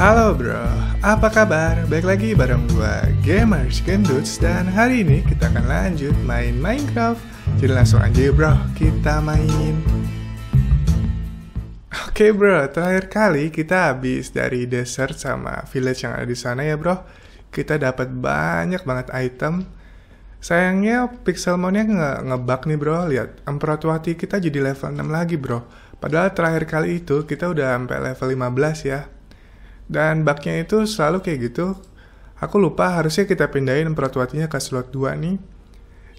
Halo bro, apa kabar? Baik lagi bareng gue Gamers Genduts Dan hari ini kita akan lanjut main Minecraft. Jadi langsung aja ya bro, kita main. Oke bro, terakhir kali kita habis dari desert sama village yang ada di sana ya bro. Kita dapat banyak banget item. Sayangnya Pixelmonnya nge ngebug nih bro. Lihat, Emperatuati kita jadi level 6 lagi bro. Padahal terakhir kali itu kita udah sampai level 15 ya dan bugnya itu selalu kayak gitu. Aku lupa harusnya kita pindahin Emperatuatinya ke slot 2 nih.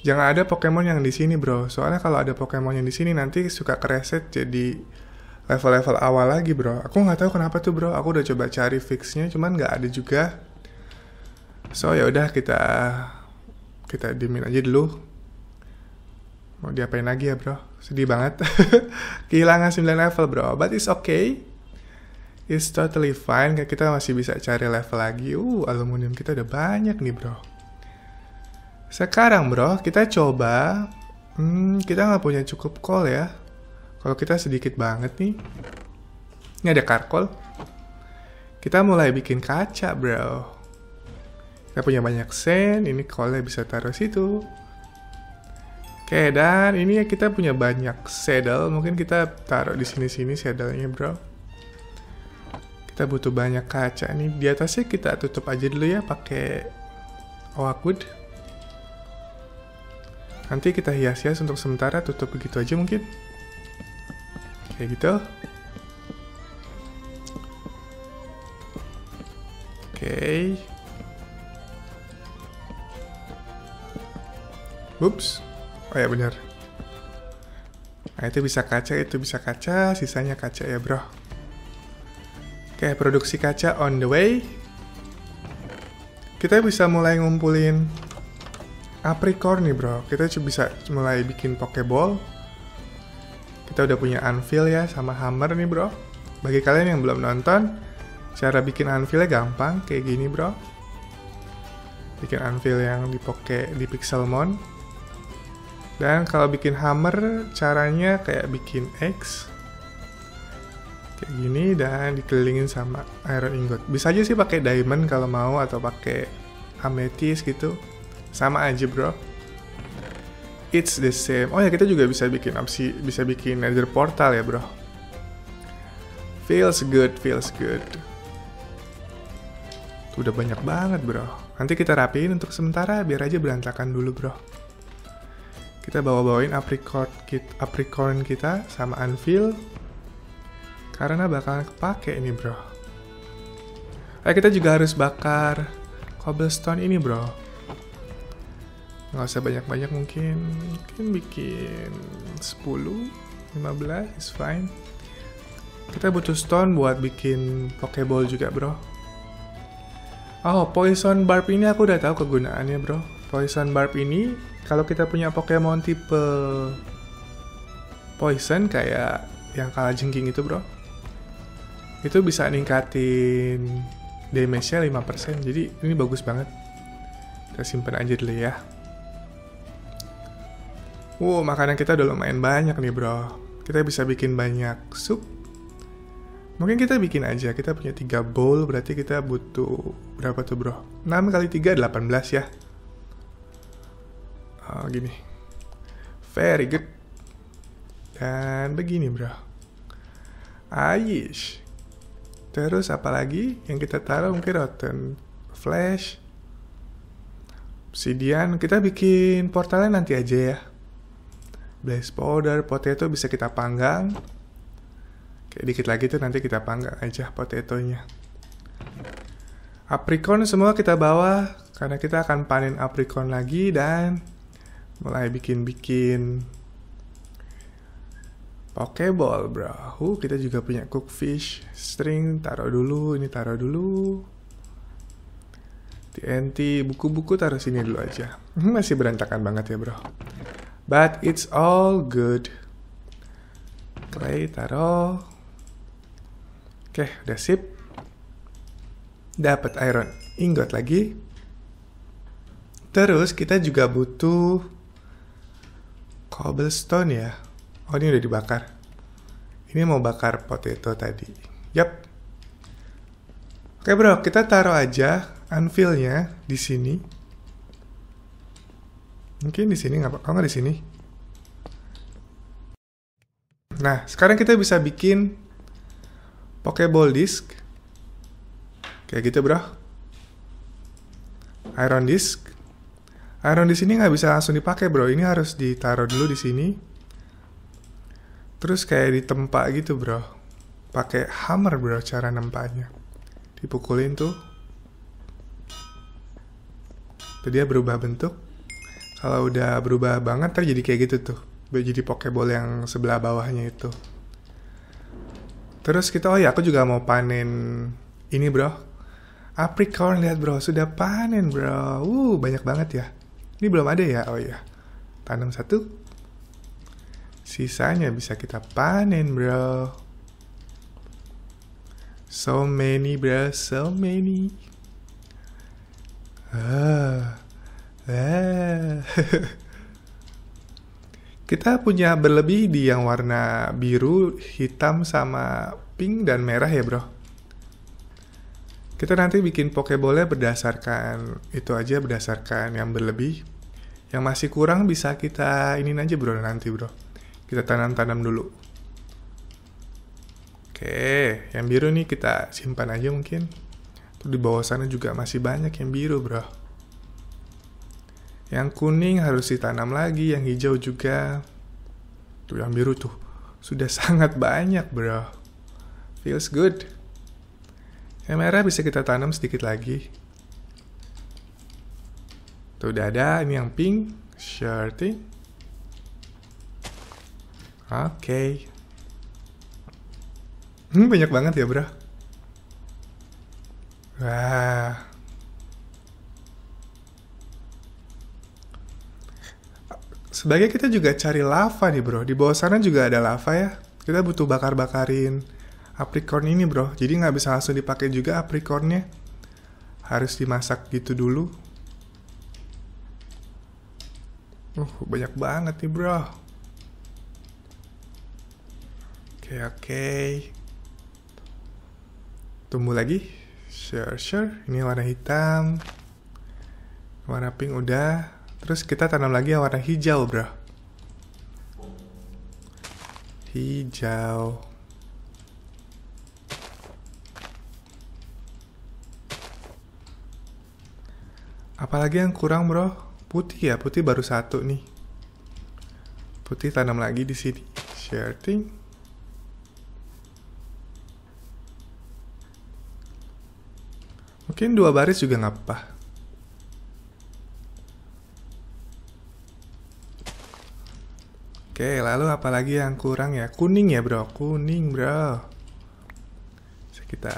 Jangan ada Pokemon yang di sini bro. Soalnya kalau ada Pokemon yang di sini nanti suka kereset jadi level-level awal lagi bro. Aku nggak tahu kenapa tuh bro. Aku udah coba cari fixnya, cuman nggak ada juga. So ya udah kita kita dimin aja dulu. Mau diapain lagi ya bro? Sedih banget. Kehilangan 9 level bro. But it's okay It's totally fine, kita masih bisa cari level lagi. Uh, aluminium kita udah banyak nih bro. Sekarang bro, kita coba. Hmm, kita nggak punya cukup coal ya. Kalau kita sedikit banget nih. Ini ada karkol. Kita mulai bikin kaca bro. Kita punya banyak sen, ini coalnya bisa taruh situ. Oke, dan ini kita punya banyak saddle. Mungkin kita taruh di sini-sini saddle-nya bro kita butuh banyak kaca nih di atasnya kita tutup aja dulu ya pakai oak wood nanti kita hias-hias untuk sementara tutup begitu aja mungkin kayak gitu oke okay. Ups. Oh ya benar. Nah itu bisa kaca, itu bisa kaca, sisanya kaca ya bro. Oke, produksi kaca on the way. Kita bisa mulai ngumpulin apricorn nih bro. Kita bisa mulai bikin pokeball. Kita udah punya anvil ya sama hammer nih bro. Bagi kalian yang belum nonton, cara bikin anvilnya gampang kayak gini bro. Bikin anvil yang di poke di Pixelmon. Dan kalau bikin hammer, caranya kayak bikin X kayak gini dan dikelilingin sama iron ingot. Bisa aja sih pakai diamond kalau mau atau pakai amethyst gitu. Sama aja bro. It's the same. Oh ya kita juga bisa bikin opsi bisa bikin nether portal ya bro. Feels good feels good. Tuh udah banyak banget bro. Nanti kita rapiin untuk sementara biar aja berantakan dulu bro. Kita bawa-bawain apricorn, kit, apricorn kita sama anvil karena bakalan kepake ini bro. Eh kita juga harus bakar cobblestone ini bro. Nggak usah banyak-banyak mungkin. Mungkin bikin 10, 15 is fine. Kita butuh stone buat bikin pokeball juga bro. Oh, poison barb ini aku udah tahu kegunaannya bro. Poison barb ini kalau kita punya Pokemon tipe poison kayak yang kalah jengking itu bro itu bisa ningkatin damage-nya 5%. Jadi ini bagus banget. Kita simpan aja dulu ya. Wow, makanan kita udah lumayan banyak nih bro. Kita bisa bikin banyak sup. Mungkin kita bikin aja, kita punya 3 bowl, berarti kita butuh berapa tuh bro? 6 kali 3, 18 ya. Oh, gini. Very good. Dan begini bro. Aish. Terus apalagi yang kita taruh mungkin rotten flash, obsidian. Kita bikin portalnya nanti aja ya. Blaze powder, potato bisa kita panggang. Kayak dikit lagi tuh nanti kita panggang aja potatonya. Apricot semua kita bawa karena kita akan panen apricot lagi dan mulai bikin-bikin Pokeball bro. Kita juga punya cookfish String taruh dulu Ini taruh dulu. TNT Buku-buku taruh sini dulu aja. Masih berantakan banget ya bro. But it's all good. Clay taruh. Oke udah sip. Dapat iron. Ingot lagi. Terus kita juga butuh Cobblestone ya Oh ini udah dibakar. Ini mau bakar potato tadi. Yap. Oke bro, kita taruh aja anvilnya di sini. Mungkin di sini nggak? Kalau nggak di sini. Nah, sekarang kita bisa bikin Pokeball disk. Kayak gitu bro. Iron disk. Iron di sini nggak bisa langsung dipakai bro. Ini harus ditaruh dulu di sini. Terus kayak ditempa gitu bro. Pakai hammer bro cara nempanya. Dipukulin tuh. Tuh dia berubah bentuk. Kalau udah berubah banget terjadi kayak gitu tuh. Jadi pokeball yang sebelah bawahnya itu. Terus kita, oh ya aku juga mau panen ini bro. Apricot lihat bro, sudah panen bro. Uh, banyak banget ya. Ini belum ada ya? Oh iya. Tanam satu. Sisanya bisa kita panen bro. So many bro, so many. Ah. Ah. Kita punya berlebih di yang warna biru, hitam, sama pink dan merah ya bro. Kita nanti bikin pokeballnya berdasarkan itu aja berdasarkan yang berlebih. Yang masih kurang bisa kita ini aja bro nanti bro. Kita tanam-tanam dulu. Oke, yang biru nih kita simpan aja mungkin. Tuh di bawah sana juga masih banyak yang biru bro. Yang kuning harus ditanam lagi, yang hijau juga. Tuh yang biru tuh. Sudah sangat banyak, bro. Feels good. Yang merah bisa kita tanam sedikit lagi. Tuh udah ada, ini yang pink. Shirting. Oke. Okay. Hmm, banyak banget ya, bro. Wah. Sebagai kita juga cari lava nih bro. Di bawah sana juga ada lava ya. Kita butuh bakar-bakarin apricorn ini bro. Jadi nggak bisa langsung dipakai juga apricornnya. Harus dimasak gitu dulu. Uh, banyak banget nih bro. Oke, okay. Tumbuh lagi. Sure, sure. Ini warna hitam. Warna pink udah. Terus kita tanam lagi yang warna hijau, bro. Hijau. Apalagi yang kurang, bro? Putih ya, putih baru satu nih. Putih tanam lagi di sini. Shirting. Mungkin dua baris juga nggak apa. Oke, lalu apalagi yang kurang ya? Kuning ya, bro. Kuning, bro. Bisa kita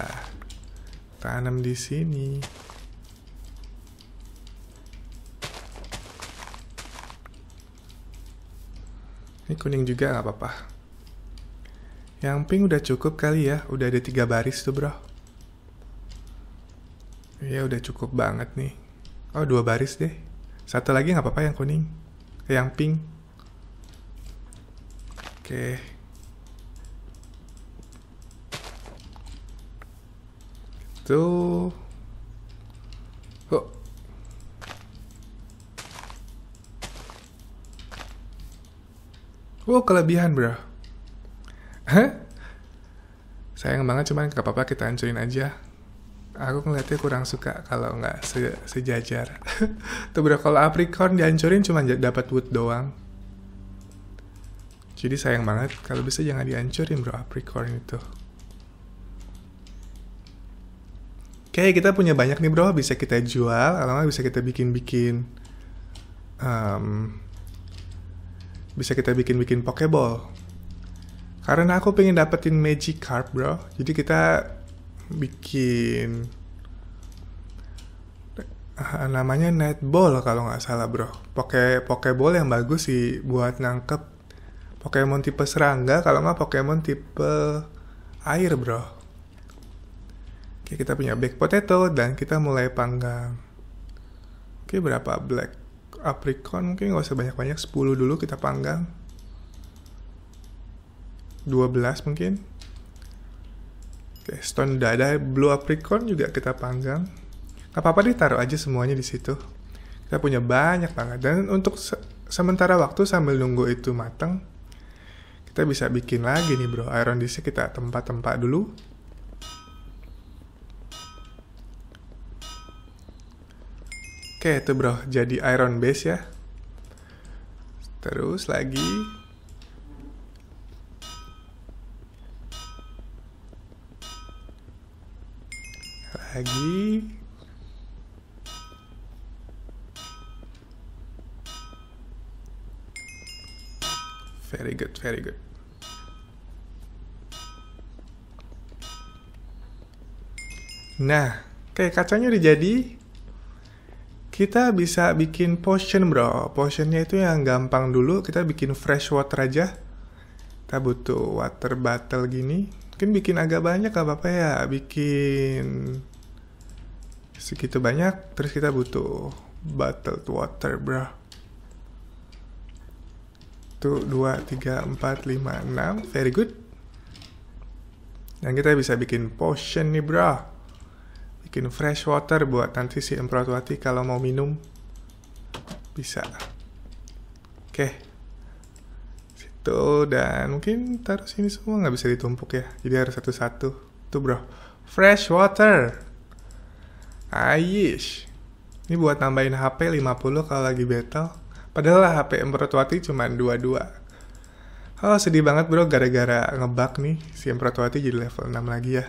tanam di sini. Ini kuning juga nggak apa-apa. Yang pink udah cukup kali ya. Udah ada tiga baris tuh, bro. Ya udah cukup banget nih. Oh, dua baris deh. Satu lagi nggak apa-apa yang kuning. Yang pink. Oke. Tuh. Oh. Oh, kelebihan, bro. Hah? Sayang banget, cuman gak apa-apa kita hancurin aja. Aku ngeliatnya kurang suka kalau nggak se sejajar. Tuh bro, kalau apricorn dihancurin cuma dapat wood doang. Jadi sayang banget kalau bisa jangan dihancurin bro apricorn itu. Oke kita punya banyak nih bro bisa kita jual, kalau bisa kita bikin-bikin um, bisa kita bikin-bikin pokeball. Karena aku pengen dapetin magic carp bro, jadi kita bikin uh, namanya netball kalau nggak salah bro. Poke pokeball yang bagus sih buat nangkep Pokemon tipe serangga, kalau nggak Pokemon tipe air, bro. Oke, kita punya baked potato dan kita mulai panggang. Oke, berapa black apricot? Mungkin nggak usah banyak-banyak, 10 dulu kita panggang. 12 mungkin. Oke, stone udah ada. Blue apricot juga kita panggang. Gak apa-apa ditaruh aja semuanya di situ. Kita punya banyak banget. Dan untuk se sementara waktu sambil nunggu itu matang, kita bisa bikin lagi nih bro. Iron disk kita tempat-tempat dulu. Oke, itu bro, jadi iron base ya. Terus lagi. Lagi. Very good, very good. Nah, kayak kacanya udah jadi. Kita bisa bikin potion bro. Potionnya itu yang gampang dulu. Kita bikin fresh water aja. Kita butuh water bottle gini. Mungkin bikin agak banyak gak apa-apa ya. Bikin segitu banyak. Terus kita butuh bottled water bro. Tuh 2, 3, 4, 5, 6. Very good. Dan kita bisa bikin potion nih bro bikin fresh water buat nanti si Emperatwati kalau mau minum bisa oke situ dan mungkin taruh sini semua nggak bisa ditumpuk ya jadi harus satu-satu tuh bro fresh water Aish ini buat nambahin HP 50 kalau lagi battle padahal lah HP Emperatwati cuma 22 Oh sedih banget bro gara-gara ngebug nih si Emperatwati jadi level 6 lagi ya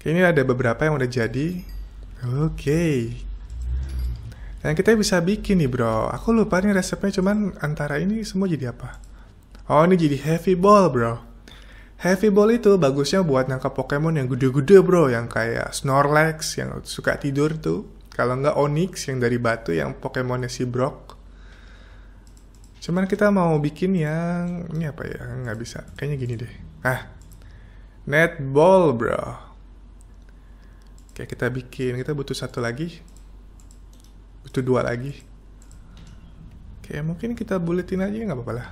ini ada beberapa yang udah jadi. Oke. Okay. Dan kita bisa bikin nih bro. Aku lupa nih resepnya cuman antara ini semua jadi apa. Oh ini jadi heavy ball bro. Heavy ball itu bagusnya buat nangkap Pokemon yang gede-gede bro. Yang kayak Snorlax yang suka tidur tuh. Kalau nggak Onyx yang dari batu yang Pokemonnya si Brock. Cuman kita mau bikin yang... Ini apa ya? Nggak bisa. Kayaknya gini deh. Ah. Netball bro. Oke, kita bikin. Kita butuh satu lagi. Butuh dua lagi. Oke, mungkin kita buletin aja nggak apa-apa lah.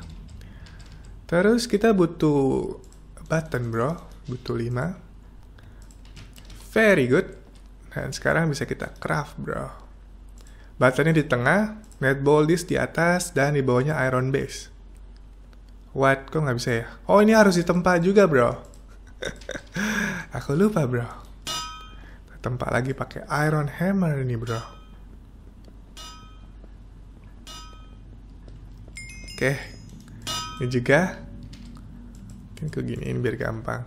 Terus kita butuh button, bro. Butuh lima. Very good. Dan sekarang bisa kita craft, bro. Buttonnya di tengah, netball disc di atas, dan di bawahnya iron base. What? Kok nggak bisa ya? Oh, ini harus ditempa juga, bro. Aku lupa, bro tempat lagi pakai iron hammer ini bro oke ini juga mungkin keginiin biar gampang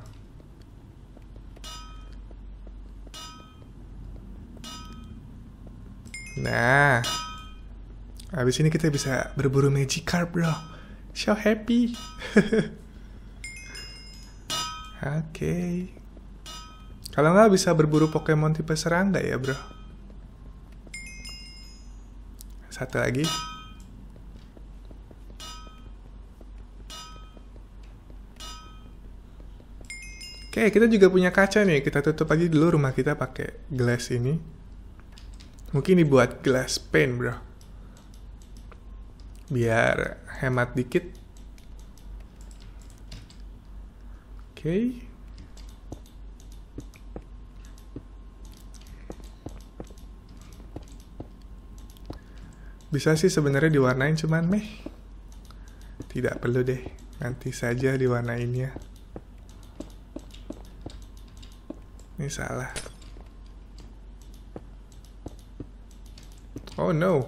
nah habis ini kita bisa berburu magic card bro so happy oke okay. Kalau nggak bisa berburu Pokemon tipe serangga ya bro. Satu lagi. Oke, kita juga punya kaca nih. Kita tutup aja dulu rumah kita pakai glass ini. Mungkin dibuat glass pane, bro. Biar hemat dikit. Oke. Bisa sih sebenarnya diwarnain cuman meh. Tidak perlu deh. Nanti saja diwarnainnya. Salah. Oh no.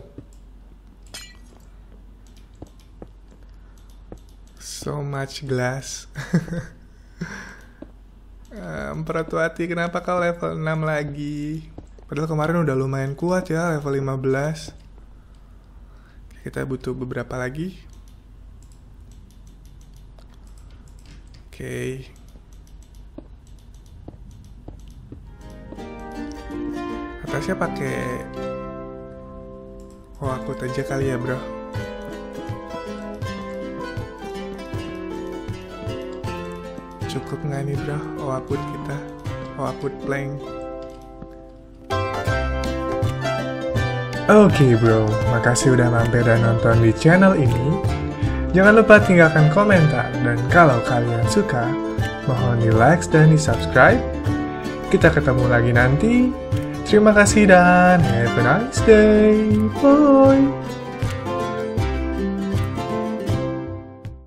So much glass. um, Peratuati, kenapa kau level 6 lagi? Padahal kemarin udah lumayan kuat ya, level 15 kita butuh beberapa lagi oke okay. Atasnya pakai oh aku aja kali ya bro cukup nggak nih bro oh aku kita oh aku plank Oke okay, bro, makasih udah mampir dan nonton di channel ini. Jangan lupa tinggalkan komentar dan kalau kalian suka, Mohon di like dan di subscribe. Kita ketemu lagi nanti. Terima kasih dan have a nice day. Bye.